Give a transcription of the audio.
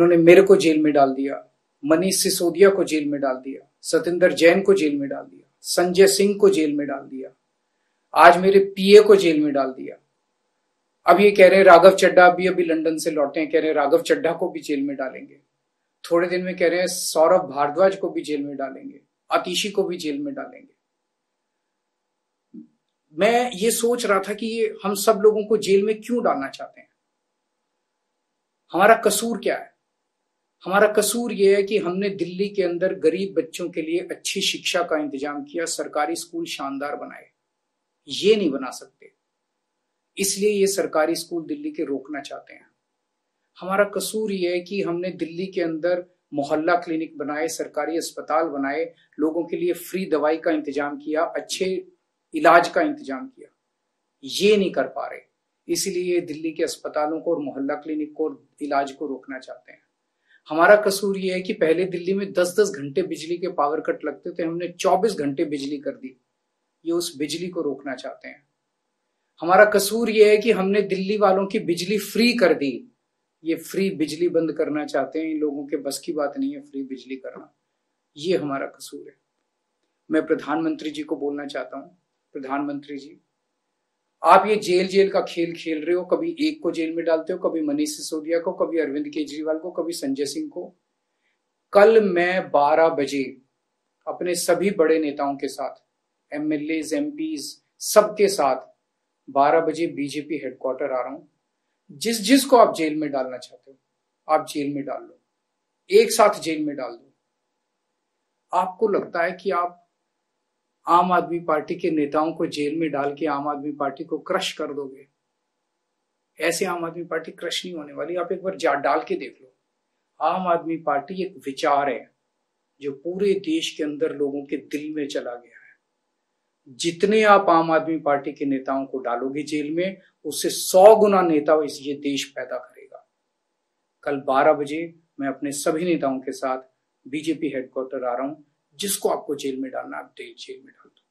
इन्होंने मेरे को जेल में डाल दिया, मनीष सिसोदिया को जेल में डाल दिया, सतेंद्र जैन को जेल में डाल दिया, संजय सिंह को जेल में डाल दिया, आज मेरे पीए को जेल में डाल दिया। अब ये कह रहे हैं, राघव चड्डा अभी अभी लंदन से लौटे हैं, कह रहे हैं, राघव चड्डा को भी जेल में डालेंगे। थोड़े दिन में कह रहे हैं, सौरभ भारद्वाज को भी जेल में डालेंगे, आतिशी को भी जेल में डालेंगे। मैं ये सोच रहा था कि ये हम सब लोगों को जेल में क्यों डालना चाहते हैं? हमारा कसूर क्या है? हमारा कसूर यह है कि हमने दिल्ली के अंदर गरीब बच्चों के लिए अच्छी शिक्षा का इंतज़ाम किया, सरकारी स्कूल शानदार बनाए। ये नहीं बना सकते। इसलिए ये सरकारी स्कूल दिल्ली के रोकना चाहते हैं। हमारा कसूर ये है कि हमने दिल्ली के अंदर मोहल्ला क्लिनिक बनाए, सरकारी अस्पताल बनाए, लोगों के लिए फ्री दवाई का इंतज़ाम किया, अच्छे इलाज का इंतज़ाम किया। ये नहीं कर पा रहे। इसीलिए दिल्ली के अस्पतालों को और मोहल्ला क्लिनिक को और इलाज को रोकना चाहते हैं। हमारा कसूर ये है कि पहले दिल्ली में 10-10 घंटे बिजली के पावर कट लगते थे, हमने 24 घंटे बिजली कर दी। ये उस बिजली को रोकना चाहते हैं। हमारा कसूर ये है कि हमने दिल्ली वालों की बिजली फ्री कर दी। ये फ्री बिजली बंद करना चाहते हैं। इन लोगों के बस की बात नहीं है फ्री बिजली करना। ये हमारा कसूर है। मैं प्रधानमंत्री जी को बोलना चाहता हूँ। प्रधानमंत्री जी आप ये जेल जेल का खेल खेल रहे हो, कभी एक को जेल में डालते हो, कभी मनीष सिसोदिया को, कभी अरविंद केजरीवाल को, कभी संजय सिंह को। कल मैं 12 बजे अपने सभी बड़े नेताओं के साथ एमएलए एमपीज सबके साथ 12 बजे बीजेपी हेडक्वार्टर आ रहा हूँ। जिस जिस को आप जेल में डालना चाहते हो, आप जेल में डाल लो। एक साथ जेल में डाल दो। आपको लगता है कि आप आम आदमी पार्टी के नेताओं को जेल में डाल के आम आदमी पार्टी को क्रश कर दोगे। ऐसे आम आदमी पार्टी क्रश नहीं होने वाली। आप एक बार जा, डाल के देख लो। आम आदमी पार्टी एक विचार है, जो पूरे देश के अंदर लोगों के दिल में चला गया है। जितने आप आम आदमी पार्टी के नेताओं को डालोगे जेल में, उससे सौ गुना नेता इस ये देश पैदा करेगा। कल 12 बजे मैं अपने सभी नेताओं के साथ बीजेपी हेडक्वार्टर आ रहा हूँ। जिसको आपको जेल में डालना आप जेल में डाल दो।